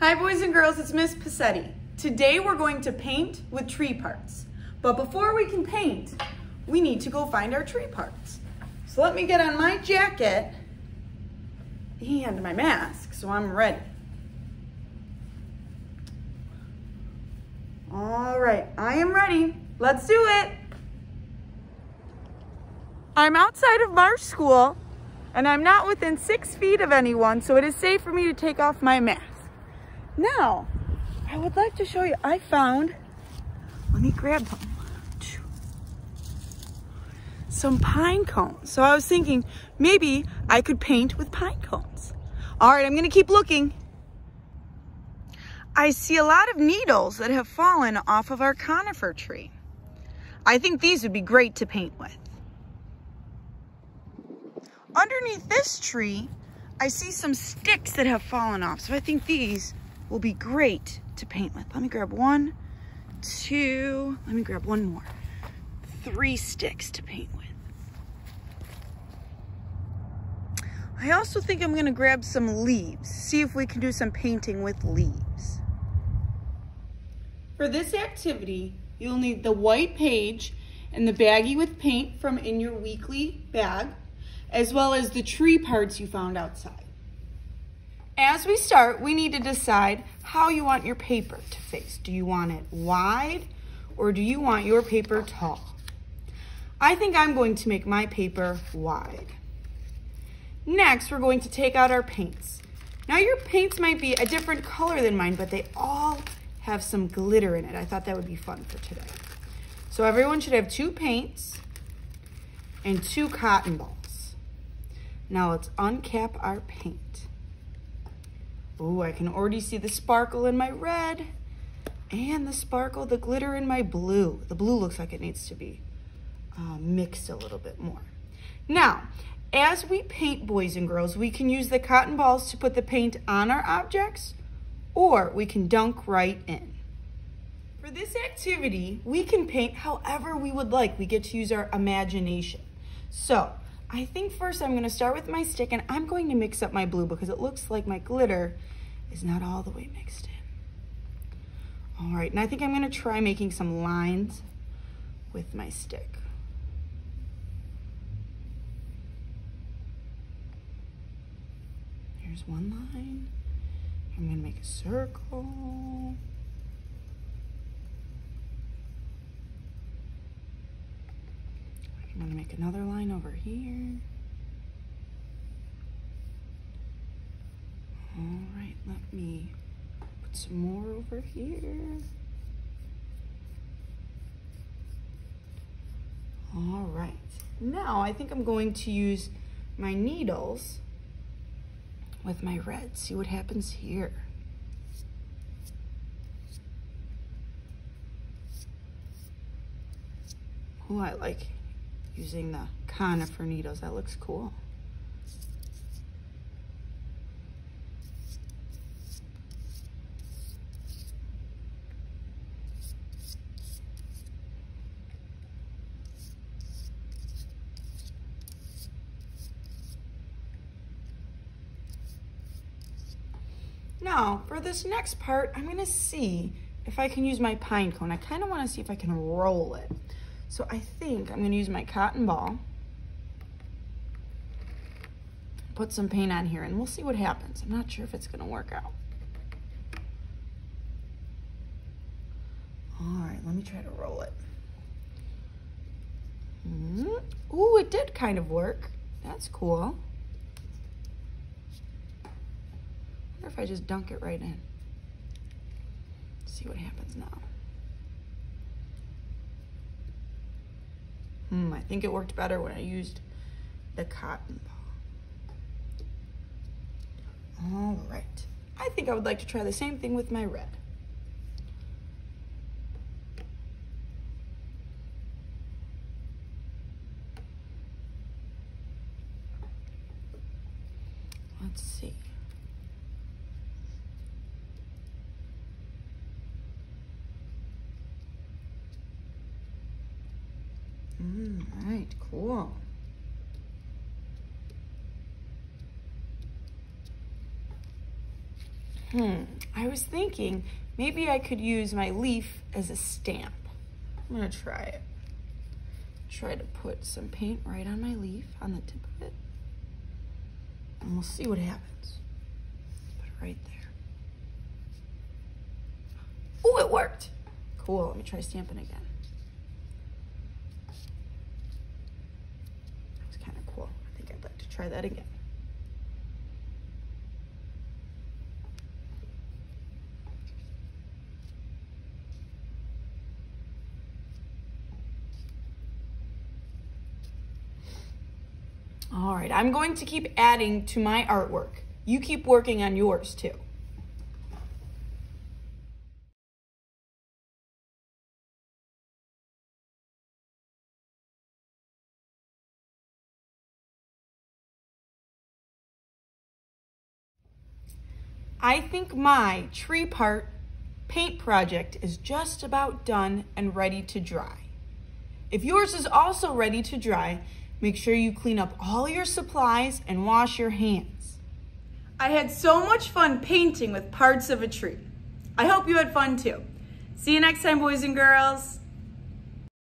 Hi boys and girls, it's Miss Pacetti. Today we're going to paint with tree parts. But before we can paint, we need to go find our tree parts. So let me get on my jacket and my mask so I'm ready. All right, I am ready. Let's do it. I'm outside of Marsh School and I'm not within six feet of anyone, so it is safe for me to take off my mask. Now, I would like to show you, I found, let me grab them, some pine cones. So I was thinking maybe I could paint with pine cones. All right, I'm gonna keep looking. I see a lot of needles that have fallen off of our conifer tree. I think these would be great to paint with. Underneath this tree, I see some sticks that have fallen off. So I think these will be great to paint with. Let me grab one, two, let me grab one more. Three sticks to paint with. I also think I'm gonna grab some leaves, see if we can do some painting with leaves. For this activity, you'll need the white page and the baggie with paint from In Your Weekly bag, as well as the tree parts you found outside. As we start, we need to decide how you want your paper to face. Do you want it wide or do you want your paper tall? I think I'm going to make my paper wide. Next, we're going to take out our paints. Now your paints might be a different color than mine, but they all have some glitter in it. I thought that would be fun for today. So everyone should have two paints and two cotton balls. Now let's uncap our paint. Oh, I can already see the sparkle in my red and the sparkle, the glitter in my blue. The blue looks like it needs to be uh, mixed a little bit more. Now, as we paint boys and girls, we can use the cotton balls to put the paint on our objects or we can dunk right in. For this activity, we can paint however we would like. We get to use our imagination. So I think first I'm gonna start with my stick and I'm going to mix up my blue because it looks like my glitter is not all the way mixed in. All right, and I think I'm gonna try making some lines with my stick. Here's one line. I'm gonna make a circle. I'm gonna make another line over here. All right, let me put some more over here. All right, now I think I'm going to use my needles with my red. See what happens here. Oh, I like using the conifer needles. That looks cool. Now, for this next part, I'm gonna see if I can use my pine cone. I kinda wanna see if I can roll it. So I think I'm gonna use my cotton ball, put some paint on here, and we'll see what happens. I'm not sure if it's gonna work out. All right, let me try to roll it. Mm -hmm. Ooh, it did kind of work. That's cool. Wonder if I just dunk it right in. See what happens now. Hmm, I think it worked better when I used the cotton ball. All right. I think I would like to try the same thing with my red. Let's see. Mm, all right, cool. Hmm, I was thinking maybe I could use my leaf as a stamp. I'm gonna try it. Try to put some paint right on my leaf, on the tip of it. And we'll see what happens. Put it right there. Oh, it worked. Cool, let me try stamping again. That's kind of cool. I think I'd like to try that again. All right, I'm going to keep adding to my artwork. You keep working on yours too. I think my tree part paint project is just about done and ready to dry. If yours is also ready to dry, make sure you clean up all your supplies and wash your hands. I had so much fun painting with parts of a tree. I hope you had fun too. See you next time, boys and girls.